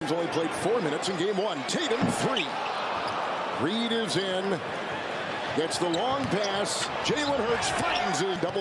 He's only played four minutes in game one. Tatum, three. Reed is in. Gets the long pass. Jalen Hurts finds a double.